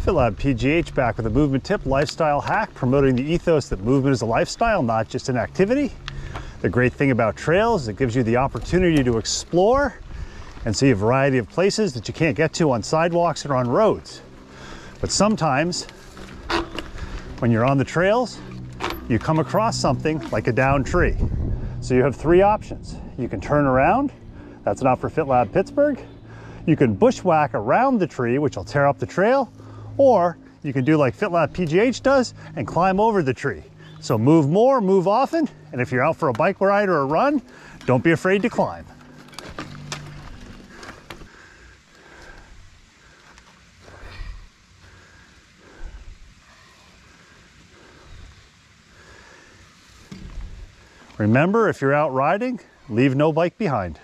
FitLab PGH back with a movement tip lifestyle hack promoting the ethos that movement is a lifestyle, not just an activity. The great thing about trails is it gives you the opportunity to explore and see a variety of places that you can't get to on sidewalks or on roads. But sometimes when you're on the trails, you come across something like a down tree. So you have three options. You can turn around, that's not for FitLab Pittsburgh. You can bushwhack around the tree, which will tear up the trail, or you can do like FitLab PGH does and climb over the tree. So move more, move often, and if you're out for a bike ride or a run, don't be afraid to climb. Remember, if you're out riding, leave no bike behind.